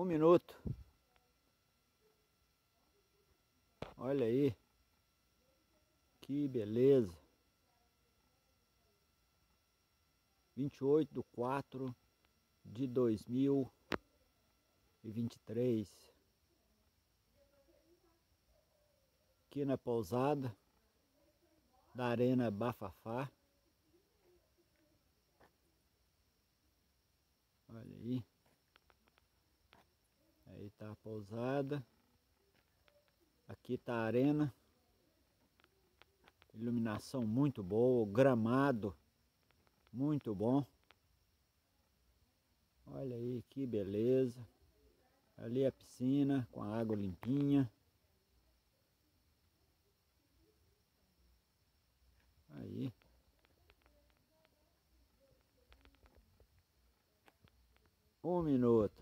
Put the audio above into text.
Um minuto. Olha aí. Que beleza. Vinte e oito do quatro de dois mil e vinte e três. Aqui na pousada da Arena Bafafá. Olha. Aí tá a pousada. Aqui tá a arena. Iluminação muito boa, gramado muito bom. Olha aí que beleza. Ali a piscina com a água limpinha. Aí. Um minuto.